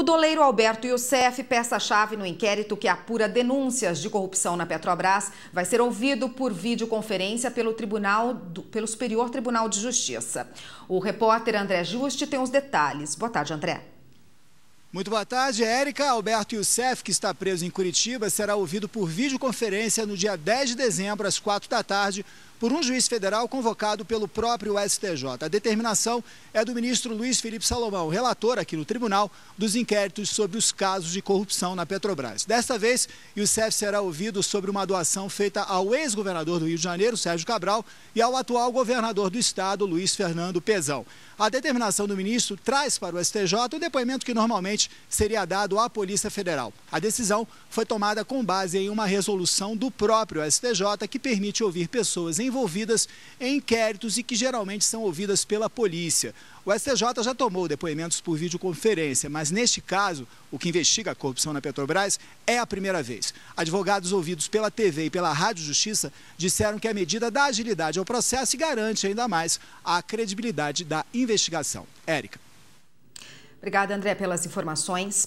O doleiro Alberto Youssef, peça-chave no inquérito que apura denúncias de corrupção na Petrobras, vai ser ouvido por videoconferência pelo, tribunal do, pelo Superior Tribunal de Justiça. O repórter André Juste tem os detalhes. Boa tarde, André. Muito boa tarde, Érica. Alberto Youssef, que está preso em Curitiba, será ouvido por videoconferência no dia 10 de dezembro, às 4 da tarde, por um juiz federal convocado pelo próprio STJ. A determinação é do ministro Luiz Felipe Salomão, relator aqui no tribunal dos inquéritos sobre os casos de corrupção na Petrobras. Desta vez, Youssef será ouvido sobre uma doação feita ao ex-governador do Rio de Janeiro, Sérgio Cabral, e ao atual governador do estado, Luiz Fernando Pezão. A determinação do ministro traz para o STJ o depoimento que normalmente seria dado à Polícia Federal. A decisão foi tomada com base em uma resolução do próprio STJ que permite ouvir pessoas em envolvidas em inquéritos e que geralmente são ouvidas pela polícia. O STJ já tomou depoimentos por videoconferência, mas neste caso, o que investiga a corrupção na Petrobras é a primeira vez. Advogados ouvidos pela TV e pela Rádio Justiça disseram que a medida dá agilidade ao processo e garante ainda mais a credibilidade da investigação. Érica. Obrigada, André, pelas informações.